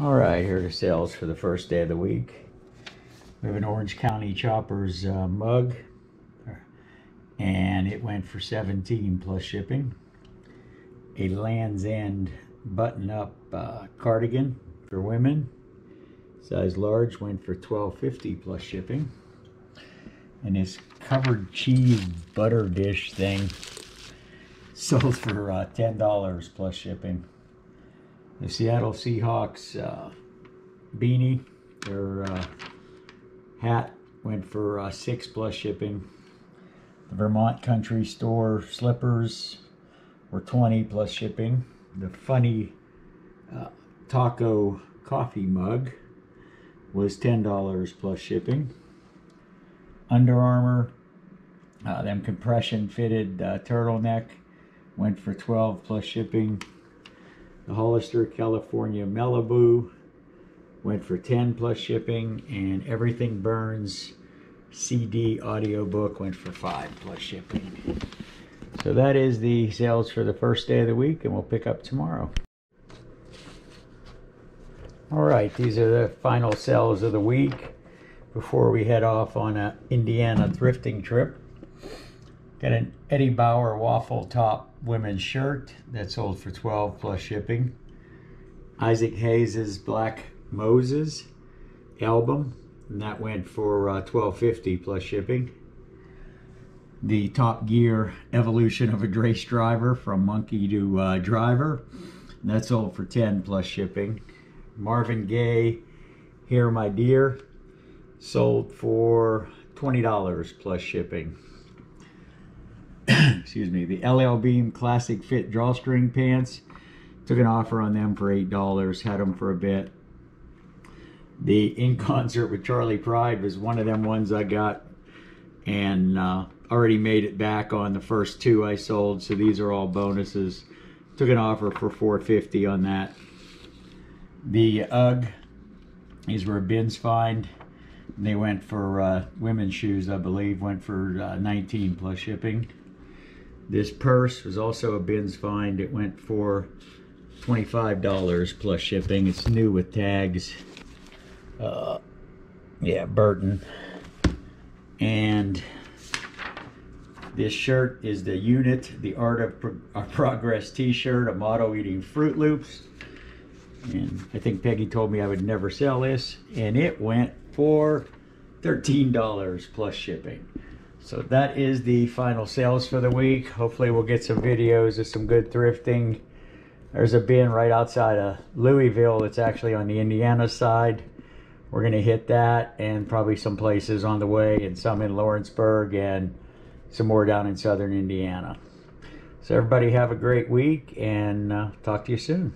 All right, here are the sales for the first day of the week. We have an Orange County Choppers uh, mug, and it went for 17 plus shipping. A Lands' End button-up uh, cardigan for women, size large, went for 12.50 plus shipping. And this covered cheese butter dish thing sold for uh, $10 plus shipping. The Seattle Seahawks uh, beanie, their uh, hat went for uh, six plus shipping. The Vermont Country Store slippers were 20 plus shipping. The funny uh, taco coffee mug was $10 plus shipping. Under Armour, uh, them compression fitted uh, turtleneck went for 12 plus shipping. The Hollister California Malibu went for 10 plus shipping and Everything Burns CD audiobook went for 5 plus shipping. So that is the sales for the first day of the week and we'll pick up tomorrow. All right, these are the final sales of the week before we head off on an Indiana thrifting trip. Got an Eddie Bauer waffle top women's shirt that sold for 12 plus shipping. Isaac Hayes's Black Moses album, and that went for uh, 12.50 plus shipping. The Top Gear Evolution of a Race Driver from Monkey to uh, Driver, that sold for 10 plus shipping. Marvin Gaye, Here My Dear, sold for $20 plus shipping. Excuse me, the LL Bean Classic Fit Drawstring Pants. Took an offer on them for $8, had them for a bit. The In Concert with Charley Pride was one of them ones I got and uh, already made it back on the first two I sold, so these are all bonuses. Took an offer for 450 on that. The UGG, these were bins find. They went for uh, women's shoes, I believe, went for uh, 19 plus shipping. This purse was also a bins find. It went for $25 plus shipping. It's new with tags. Uh, yeah, Burton. And this shirt is the Unit, the Art of Pro Progress t-shirt, a motto eating Froot Loops. And I think Peggy told me I would never sell this. And it went for $13 plus shipping. So that is the final sales for the week. Hopefully we'll get some videos of some good thrifting. There's a bin right outside of Louisville that's actually on the Indiana side. We're going to hit that and probably some places on the way and some in Lawrenceburg and some more down in southern Indiana. So everybody have a great week and uh, talk to you soon.